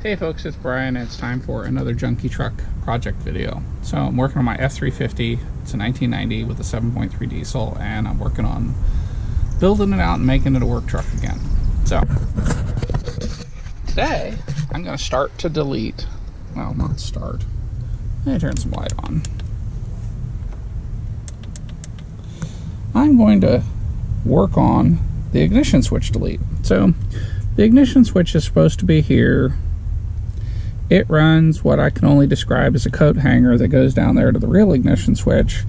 Hey folks, it's Brian. And it's time for another junky truck project video. So I'm working on my F350. It's a 1990 with a 7.3 diesel and I'm working on building it out and making it a work truck again. So today I'm going to start to delete, well not start, let me turn some light on. I'm going to work on the ignition switch delete. So the ignition switch is supposed to be here it runs what I can only describe as a coat hanger that goes down there to the real ignition switch,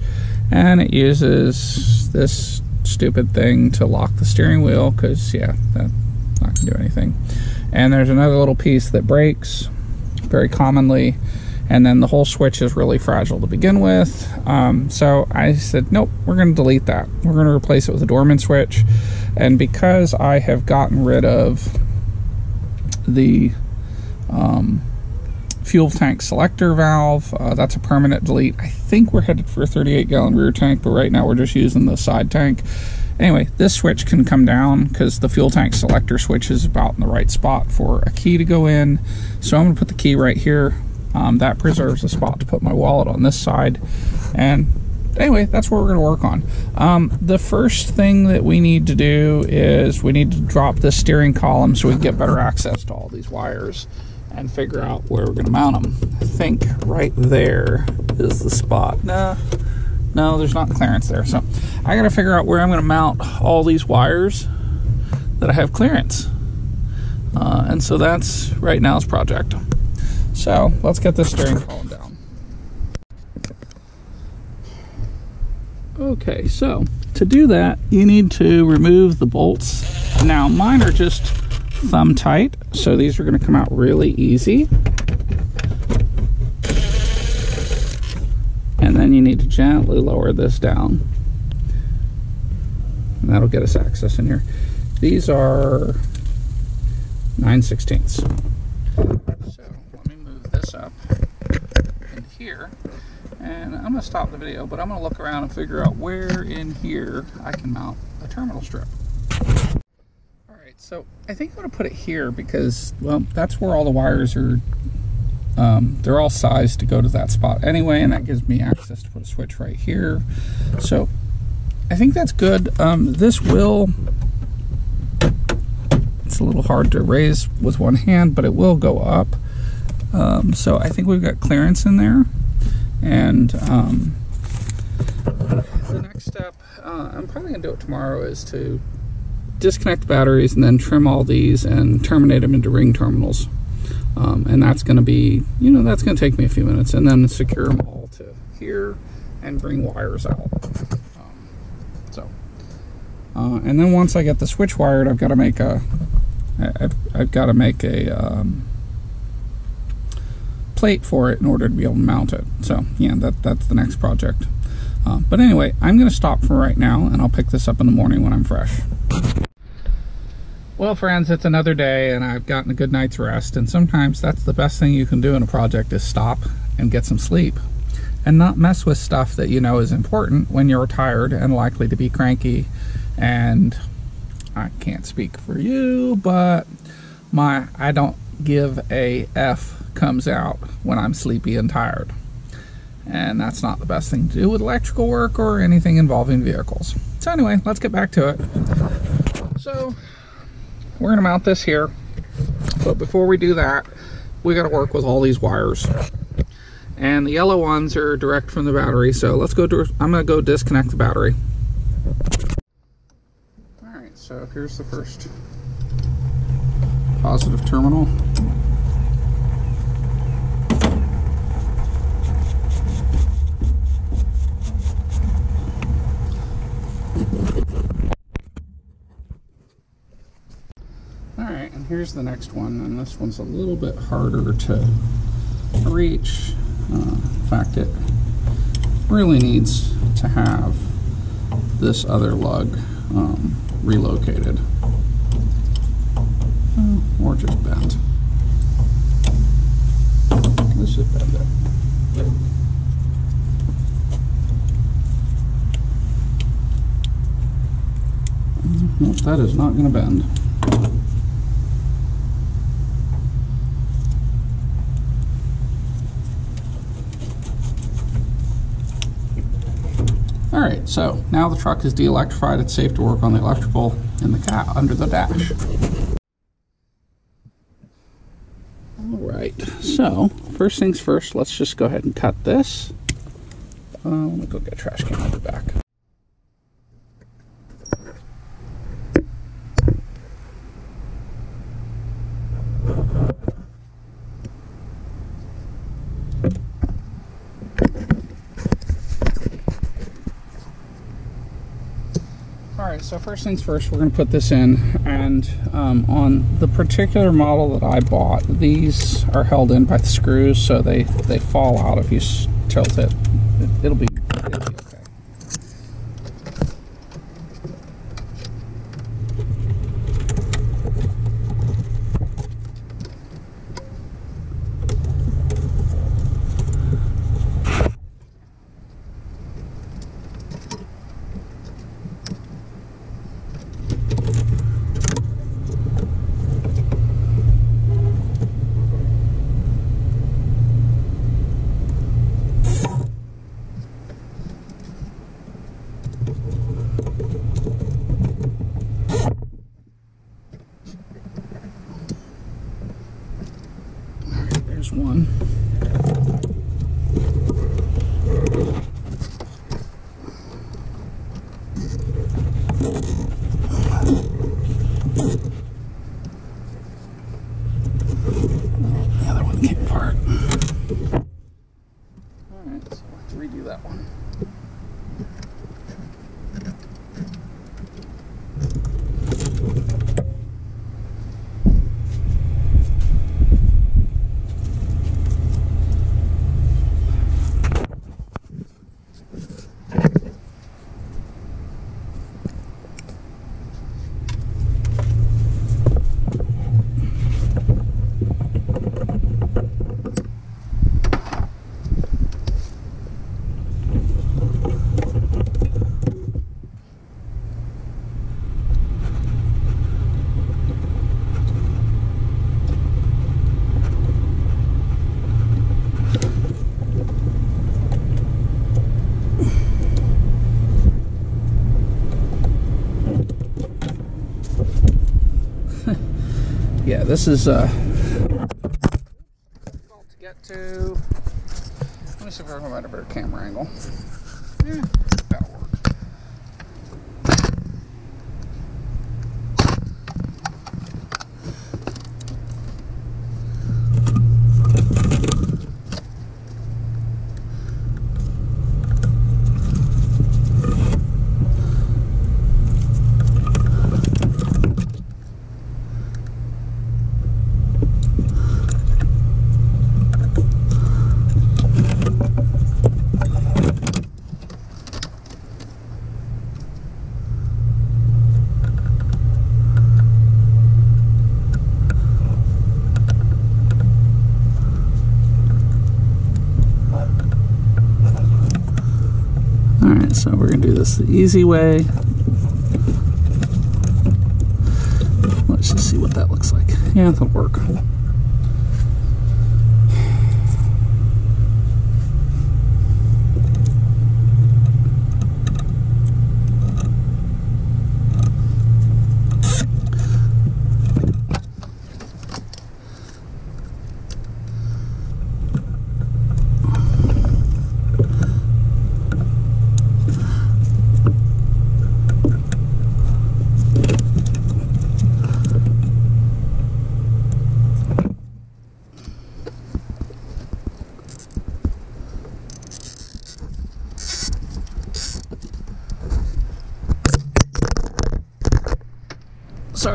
and it uses this stupid thing to lock the steering wheel because, yeah, that's not going to do anything. And there's another little piece that breaks very commonly, and then the whole switch is really fragile to begin with. Um, so I said, nope, we're going to delete that. We're going to replace it with a Dorman switch. And because I have gotten rid of the um, fuel tank selector valve. Uh, that's a permanent delete. I think we're headed for a 38 gallon rear tank, but right now we're just using the side tank. Anyway, this switch can come down because the fuel tank selector switch is about in the right spot for a key to go in. So I'm to put the key right here. Um, that preserves a spot to put my wallet on this side. And anyway, that's what we're to work on. Um, the first thing that we need to do is we need to drop this steering column so we can get better access to all these wires and figure out where we're going to mount them. I think right there is the spot. No, no, there's not clearance there. So I got to figure out where I'm going to mount all these wires that I have clearance. Uh, and so that's right now's project. So let's get this steering column down. Okay, so to do that, you need to remove the bolts. Now mine are just thumb tight. So these are going to come out really easy. And then you need to gently lower this down. And that'll get us access in here. These are 9 sixteenths. So let me move this up in here. And I'm going to stop the video, but I'm going to look around and figure out where in here I can mount a terminal strip. So I think I'm going to put it here because, well, that's where all the wires are. Um, they're all sized to go to that spot anyway, and that gives me access to put a switch right here. So I think that's good. Um, this will, it's a little hard to raise with one hand, but it will go up. Um, so I think we've got clearance in there. And um, the next step, uh, I'm probably going to do it tomorrow, is to disconnect the batteries and then trim all these and terminate them into ring terminals. Um, and that's going to be, you know, that's going to take me a few minutes and then secure them all to here and bring wires out. Um, so, uh, and then once I get the switch wired, I've got to make a, I've, I've got to make a um, plate for it in order to be able to mount it. So, yeah, that, that's the next project. Uh, but anyway, I'm going to stop for right now and I'll pick this up in the morning when I'm fresh. Well, friends, it's another day and I've gotten a good night's rest. And sometimes that's the best thing you can do in a project is stop and get some sleep and not mess with stuff that you know is important when you're tired and likely to be cranky. And I can't speak for you, but my I don't give a F comes out when I'm sleepy and tired. And that's not the best thing to do with electrical work or anything involving vehicles. So anyway, let's get back to it. So we're gonna mount this here. But before we do that, we gotta work with all these wires. And the yellow ones are direct from the battery, so let's go to, I'm gonna go disconnect the battery. All right, so here's the first positive terminal. Here's the next one, and this one's a little bit harder to reach. Uh, in fact, it really needs to have this other lug um, relocated. Uh, or just bent. Let's just bend it. Nope, that is not going to bend. All right, so now the truck is de-electrified. It's safe to work on the electrical in the cat under the dash. All right, so first things first, let's just go ahead and cut this. Uh, let me go get a trash can out the back. All right, so first things first, we're going to put this in, and um, on the particular model that I bought, these are held in by the screws, so they, they fall out if you tilt it. it will be, this is uh to get to. Let me see if I can find a better camera angle. Yeah, that'll work. Alright, so we're going to do this the easy way. Let's just see what that looks like. Yeah, that'll work.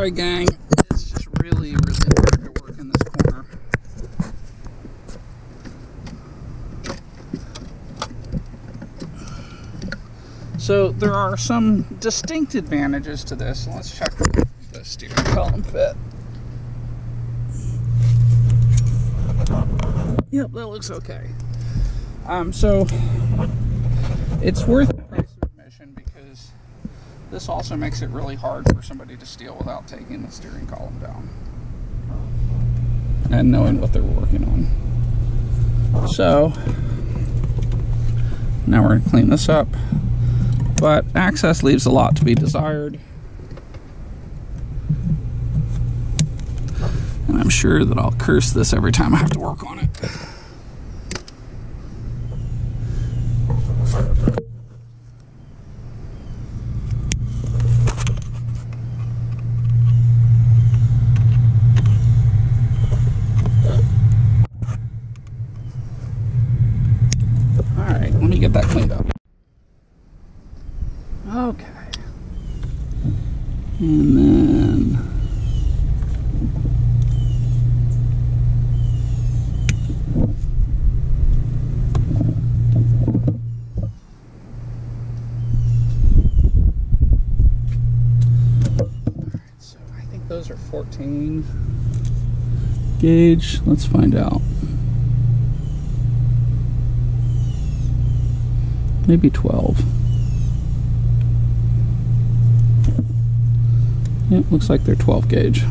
Sorry, gang. It's just really, really hard to work in this corner. So there are some distinct advantages to this. Let's check the steering column fit. Yep, that looks okay. Um, so it's worth the price of admission because this also makes it really hard for somebody to steal without taking the steering column down and knowing what they're working on. So now we're gonna clean this up. but access leaves a lot to be desired. And I'm sure that I'll curse this every time I have to work on it. Alright, let me get that cleaned up. Okay. And then So I think those are 14 gauge. Let's find out. Maybe 12. Yeah, looks like they're 12 gauge.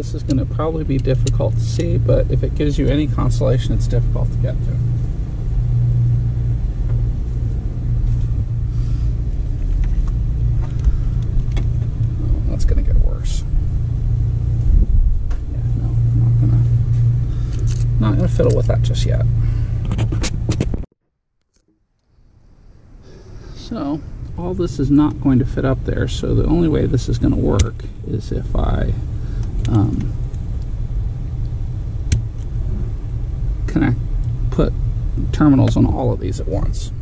This is going to probably be difficult to see, but if it gives you any consolation, it's difficult to get to. Oh, that's going to get worse. Yeah, no, not not gonna fiddle with that just yet. So all this is not going to fit up there. So the only way this is going to work is if I um, I put terminals on all of these at once.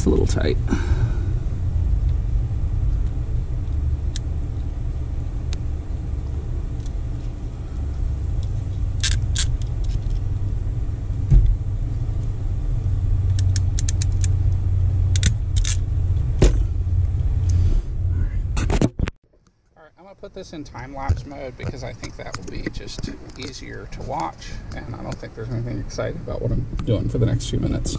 That's a little tight. Put this in time-lapse mode because I think that will be just easier to watch and I don't think there's anything exciting about what I'm doing for the next few minutes.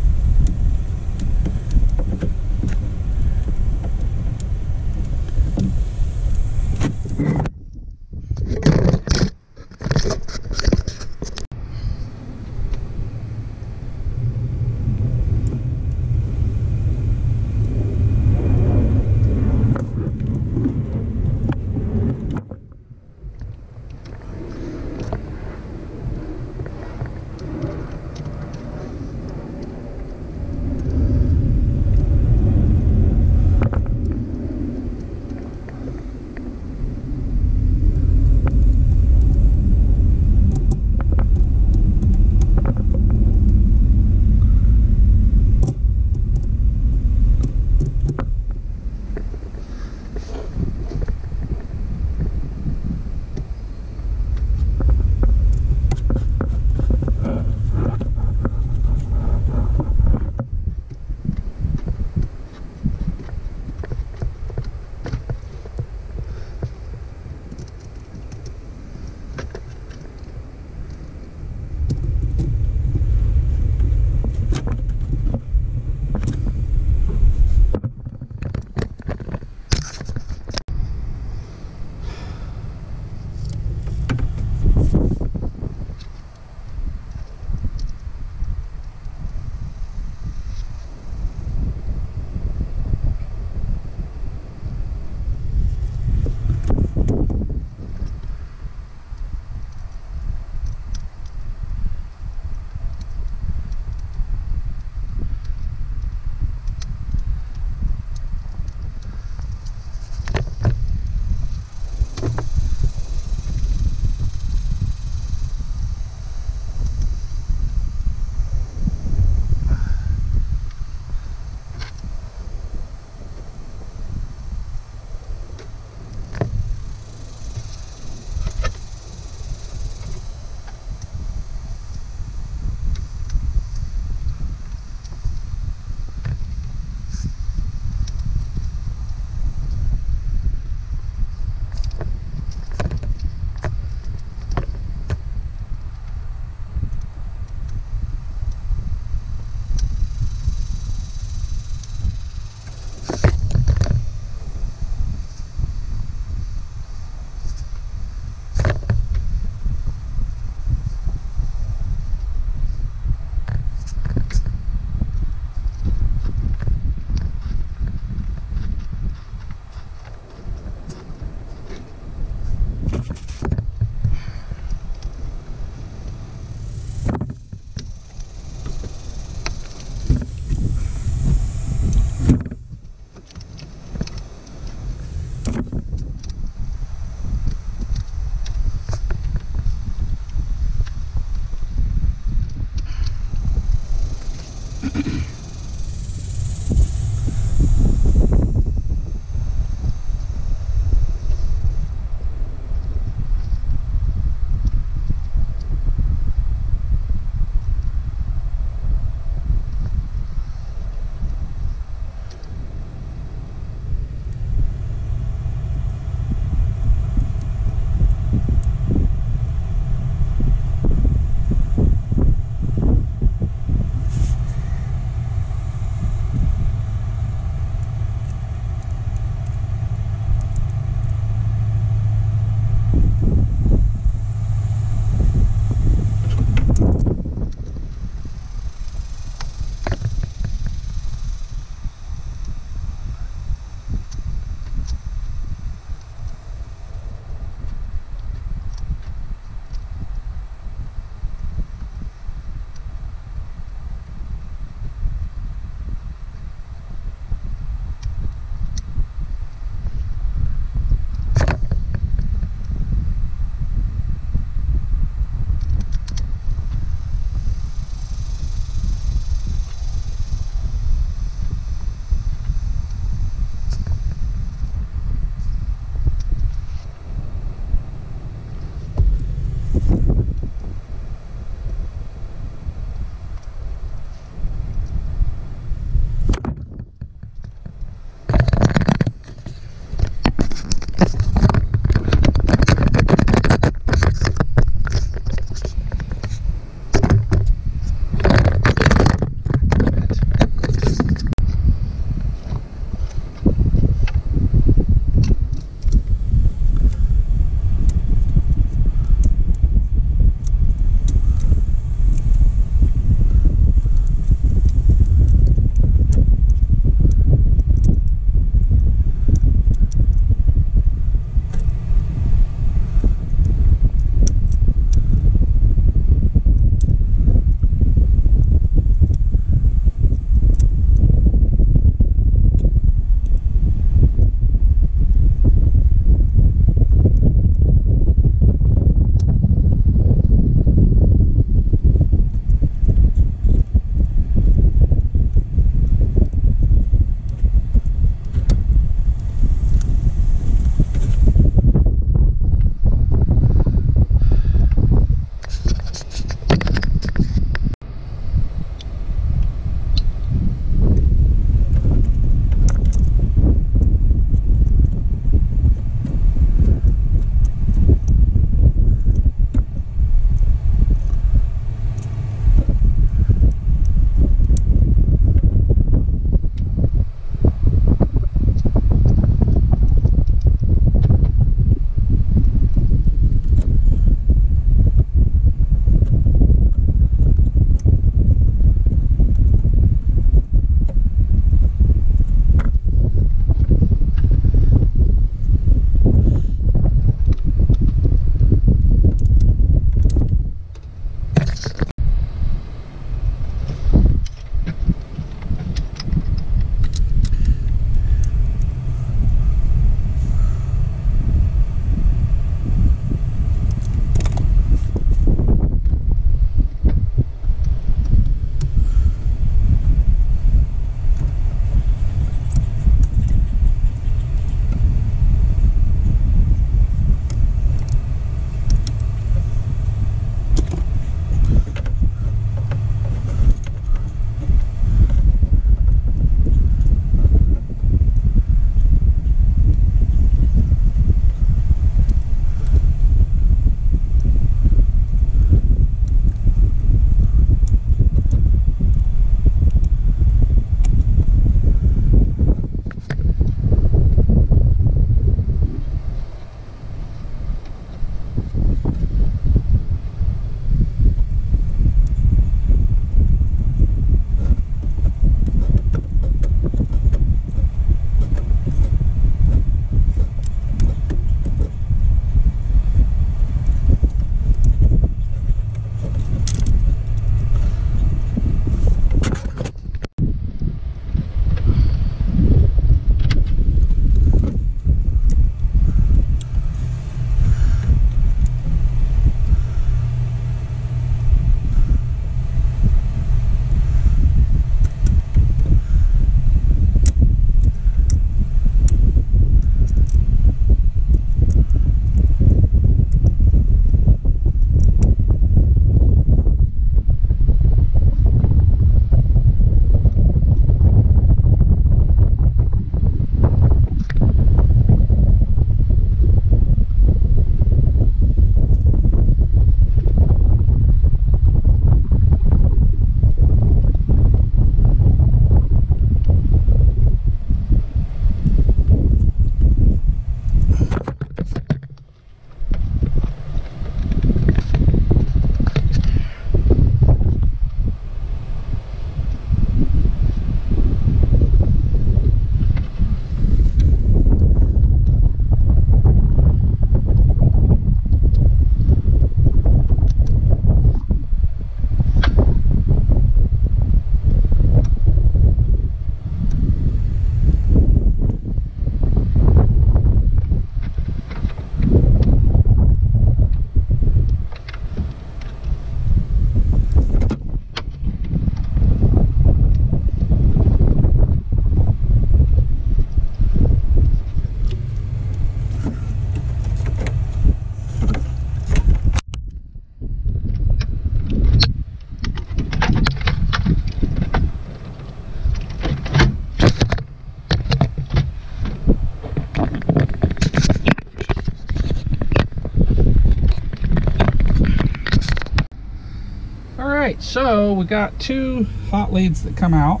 So we got two hot leads that come out.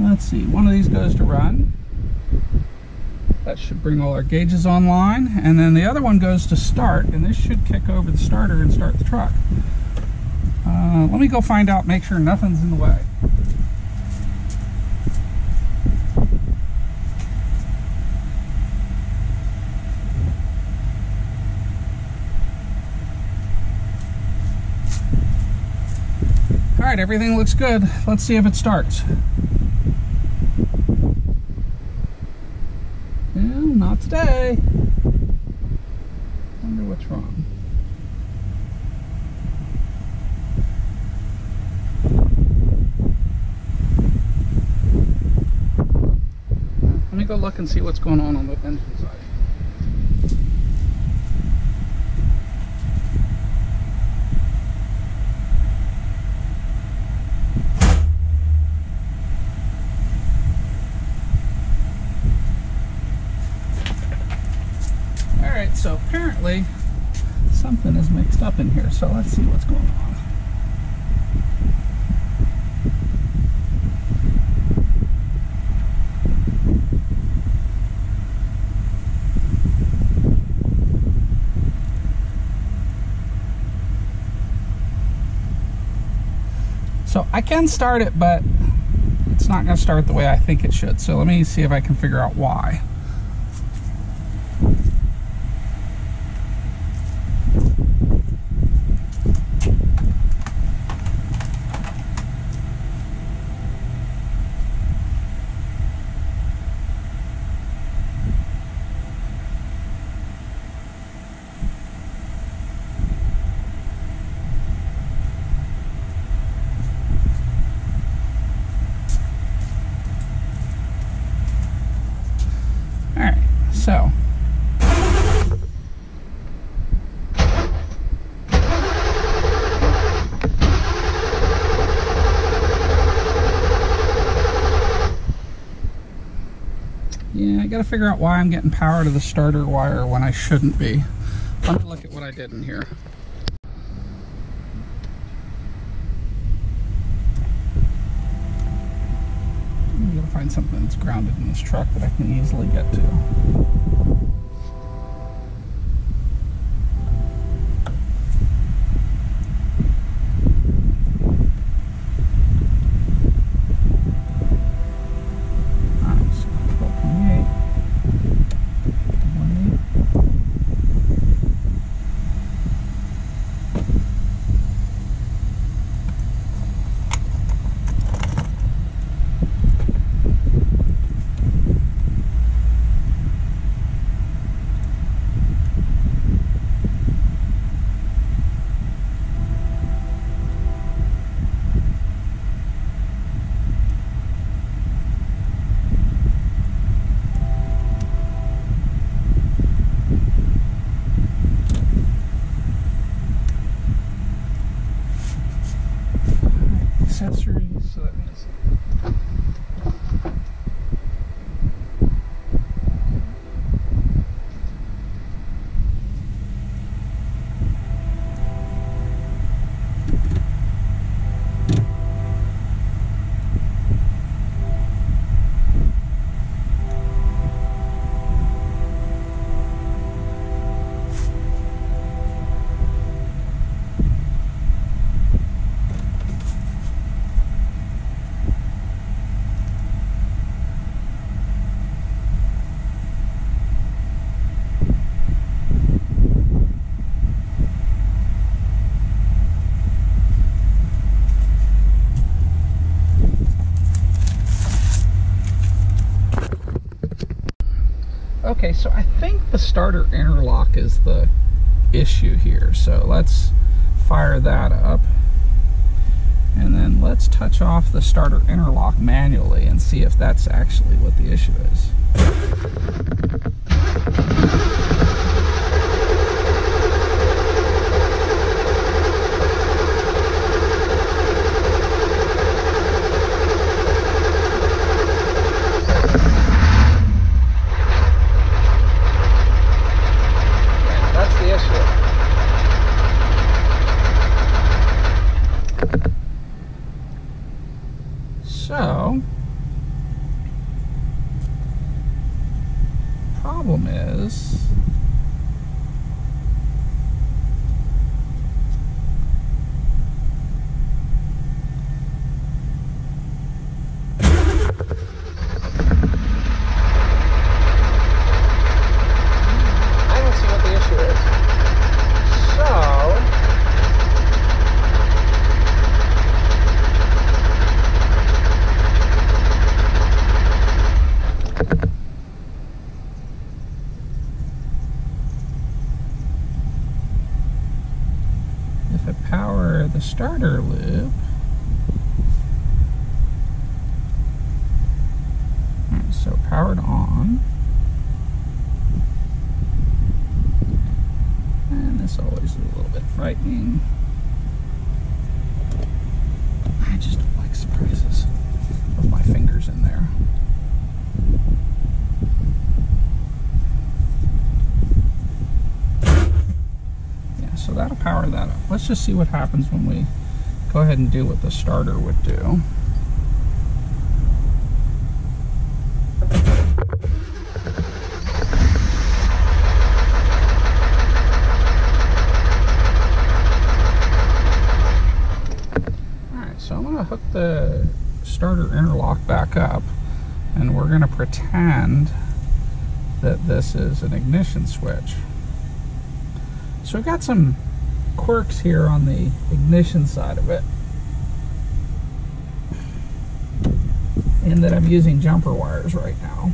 Let's see, one of these goes to run. That should bring all our gauges online. And then the other one goes to start, and this should kick over the starter and start the truck. Uh, let me go find out, make sure nothing's in the way. Everything looks good. Let's see if it starts. Not today. Wonder what's wrong. Let me go look and see what's going on on the engine side. All right, so apparently something is mixed up in here. So let's see what's going on. So I can start it, but it's not going to start the way I think it should. So let me see if I can figure out why. All right, so. Yeah, I gotta figure out why I'm getting power to the starter wire when I shouldn't be. Let me look at what I did in here. I'm gonna find something that's grounded in this truck that I can easily get to. Okay, so I think the starter interlock is the issue here. So let's fire that up. And then let's touch off the starter interlock manually and see if that's actually what the issue is. That's the issue. problem is I don't see what the issue is. So. if I power the starter loop, Alright, so powered on. And this always is a little bit frightening. I just don't like surprises with my fingers in there. Yeah, so that'll power that up. Let's just see what happens when we go ahead and do what the starter would do. Alright, so I'm going to hook the starter interlock back up and we're going to pretend that this is an ignition switch. So we've got some quirks here on the ignition side of it. In that I'm using jumper wires right now.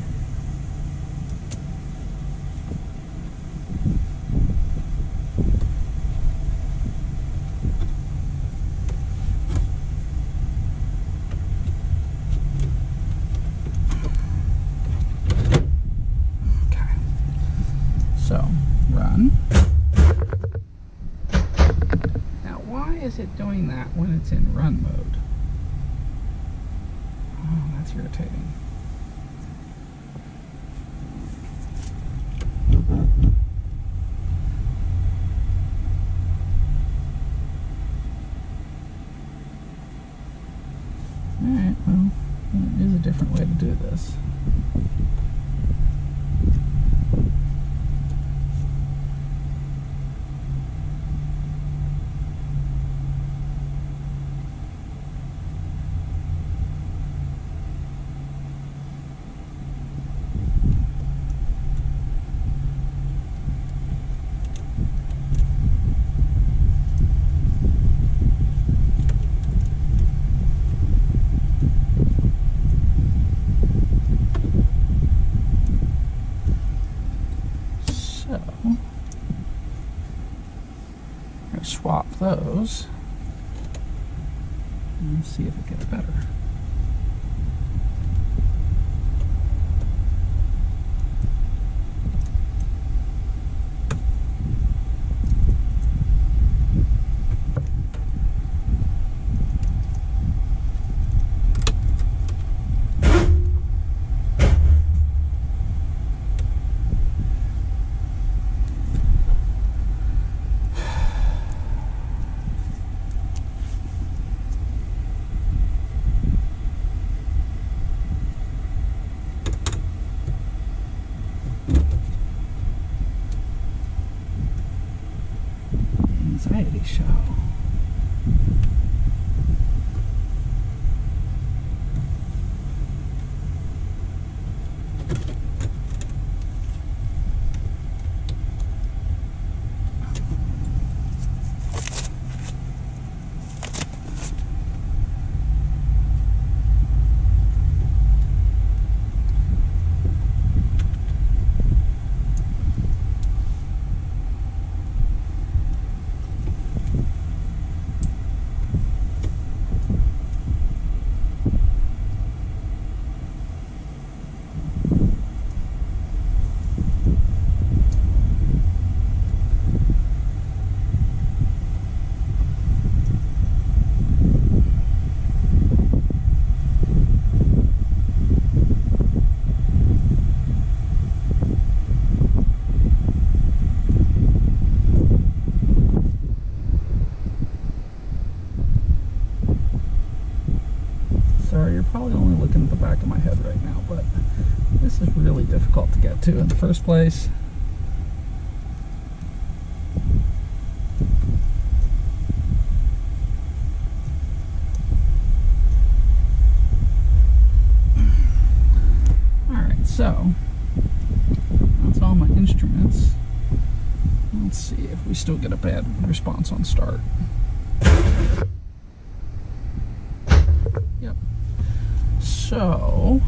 Okay. So, run. Now, why is it doing that when it's in run mode? Oh, that's irritating. Alright, well, there is a different way to do this. So, I'm going to and see if it gets better. Anxiety show. Sorry, you're probably only looking at the back of my head right now, but This is really difficult to get to in the first place. Alright, so that's all my instruments. Let's see if we still get a bad response on start. So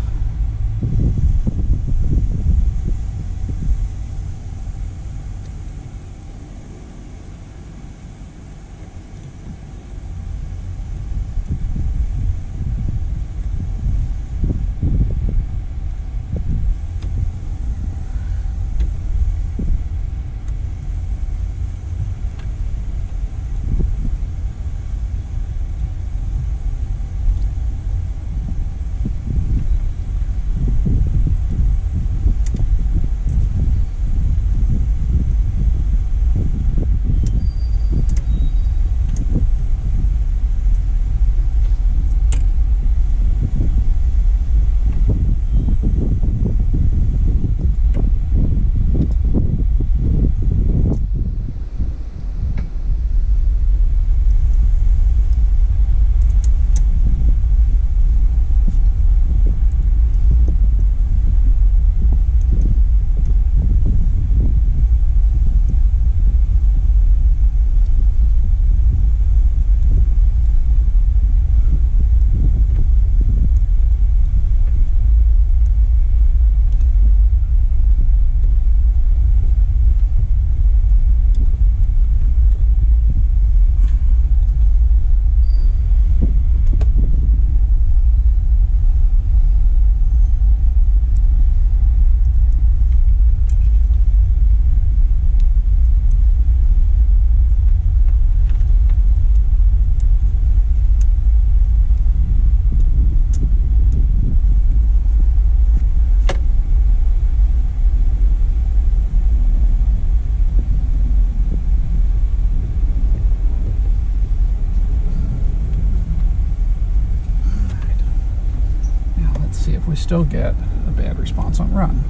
still get a bad response on run.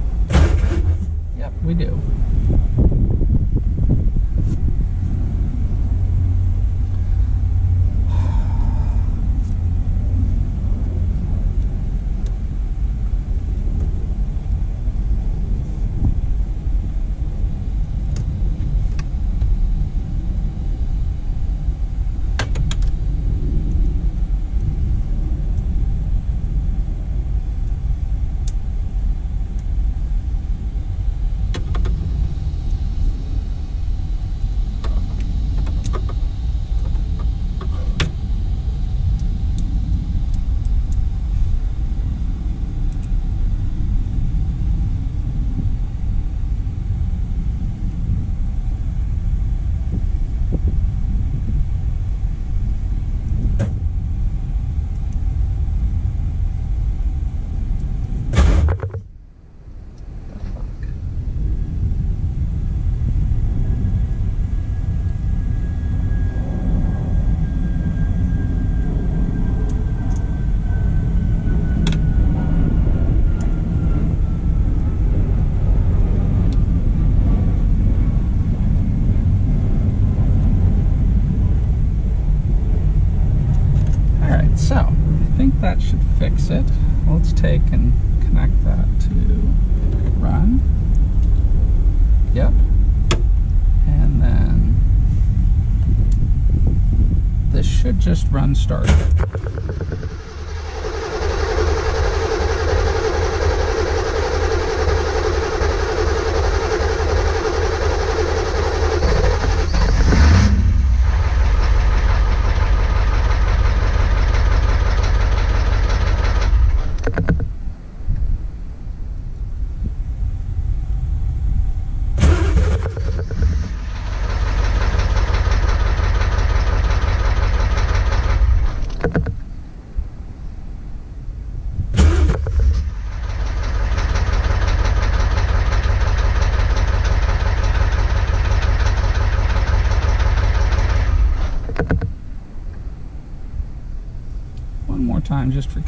Yep, we do.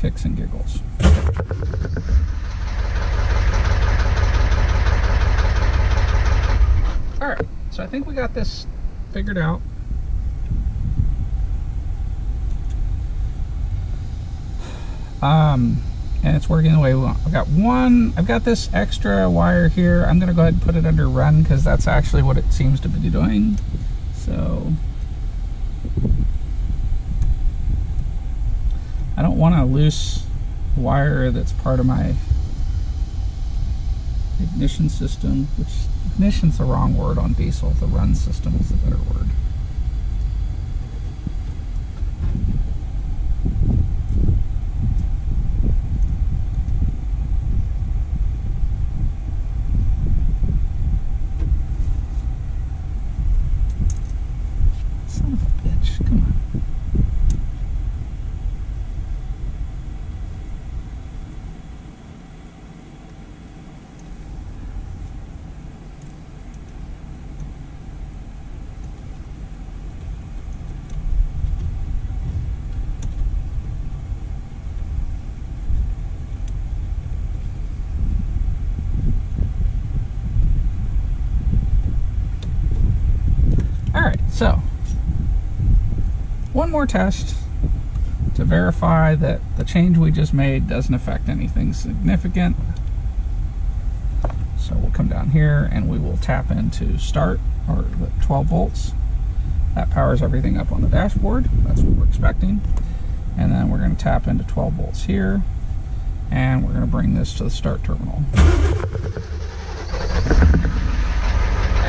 kicks and giggles. All right, so I think we got this figured out. Um, and it's working the way we want. I've got one, I've got this extra wire here. I'm gonna go ahead and put it under run because that's actually what it seems to be doing. Wire that's part of my ignition system, which ignition's the wrong word on diesel. The run system is the better word. Son of a bitch, come on. All right, so more test to verify that the change we just made doesn't affect anything significant. So we'll come down here and we will tap into start or the 12 volts. That powers everything up on the dashboard. That's what we're expecting. And then we're going to tap into 12 volts here and we're going to bring this to the start terminal.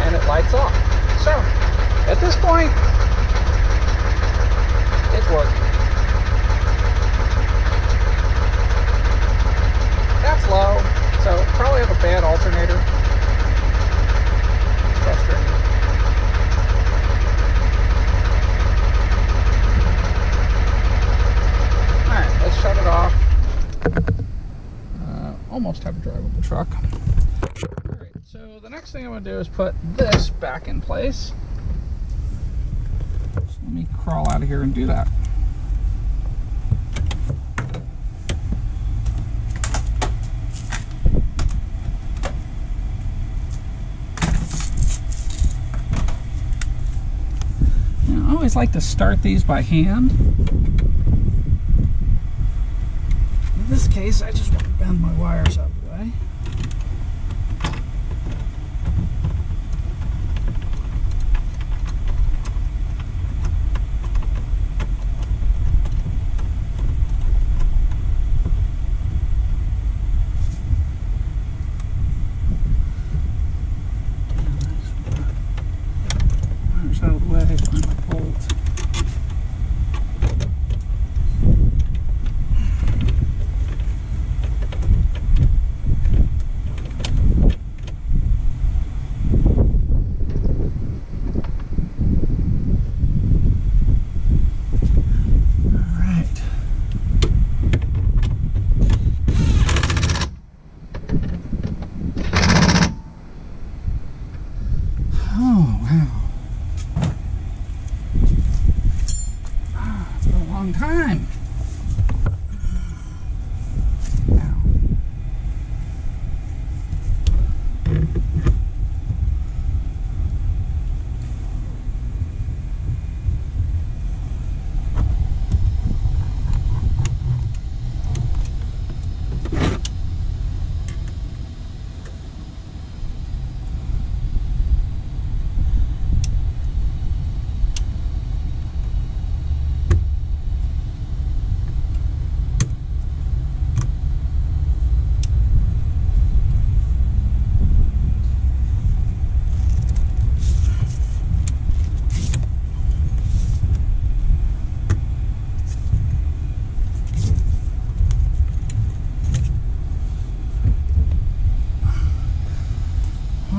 And it lights off. So at this point, it's working. That's low, so probably have a bad alternator. It's frustrating. Alright, let's shut it off. Uh, almost have a drivable truck. Alright, so the next thing I'm going to do is put this back in place. Let me crawl out of here and do that. Now, I always like to start these by hand. In this case, I just want to bend my wires out of the way. Wires out of the way, find my bolt. All right. Oh, wow. Ah, It's been a long time. Now.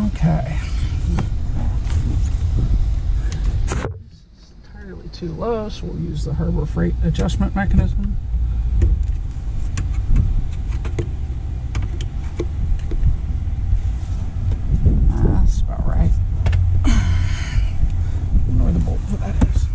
Okay. It's so we'll use the Harbor Freight adjustment mechanism. Ah, That's about right. Wonder where the bolt for that is.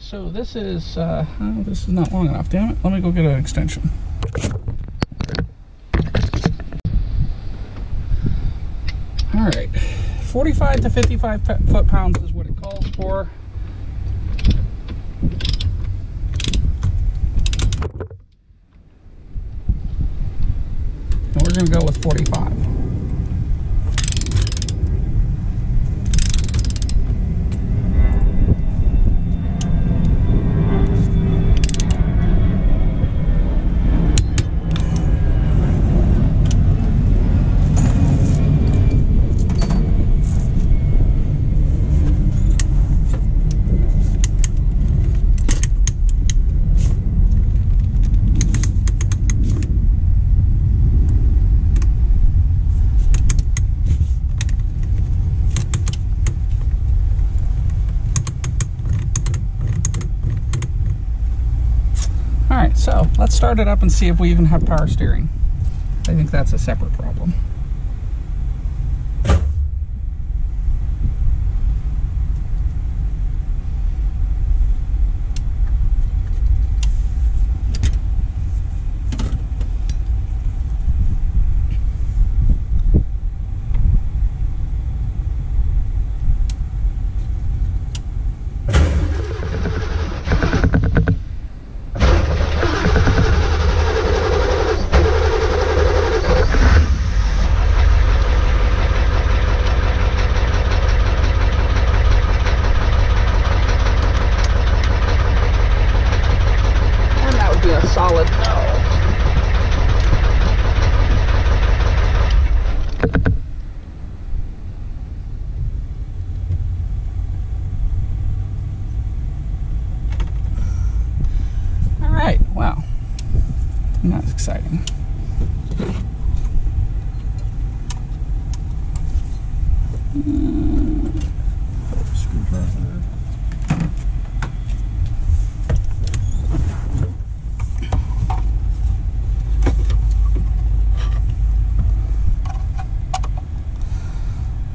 So this is, uh, oh, this is not long enough. Damn it. Let me go get an extension. All right. 45 to 55 foot pounds is what it calls for. And we're to go with 45. So let's start it up and see if we even have power steering. I think that's a separate problem.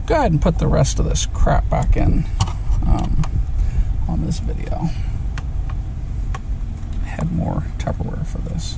Go ahead and put the rest of this crap back in um, on this video. I had more Tupperware for this.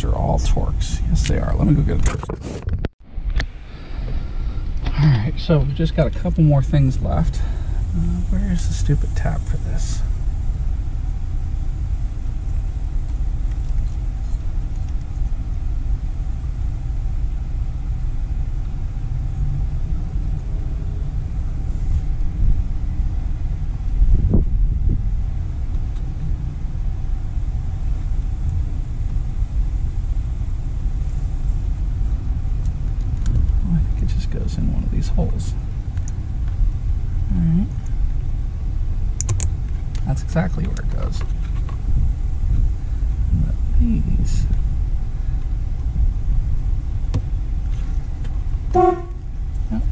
These are all Torx. Yes, they are. Let me go get them. All right, so we've just got a couple more things left. Uh, where is the stupid tab for this? Oh, I think it just goes in one of these holes. Alright. That's exactly where it goes. But these. Yep.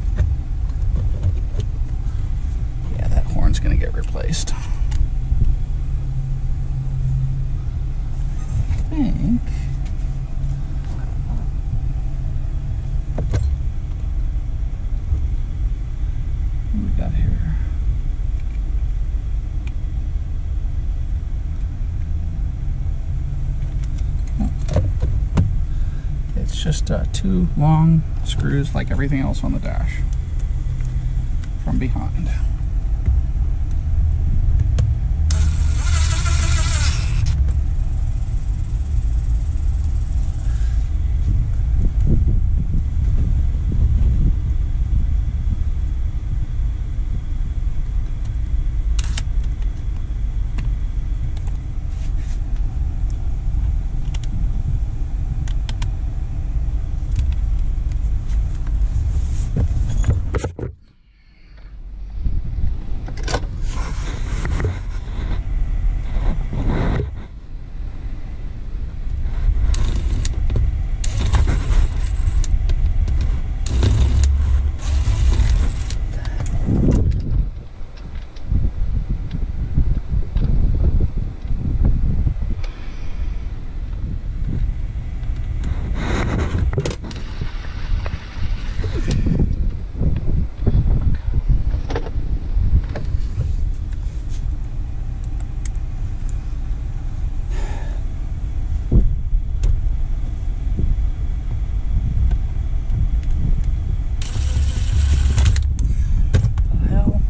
Yeah, that horn's gonna get replaced. I think. What we got here? It's just uh, two long screws like everything else on the dash from behind. The hell?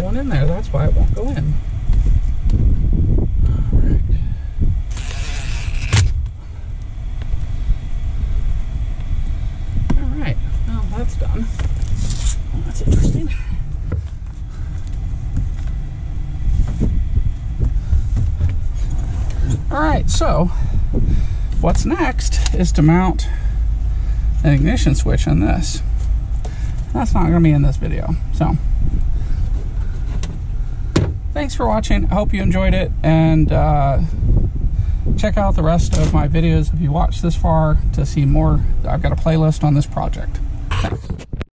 One in there. That's why it won't go in. Alright, well, that's done. That's interesting. Alright, so what's next is to mount an ignition switch on this. That's not going to be in this video. So, thanks for watching. I hope you enjoyed it. And uh, check out the rest of my videos if you watched this far to see more. I've got a playlist on this project.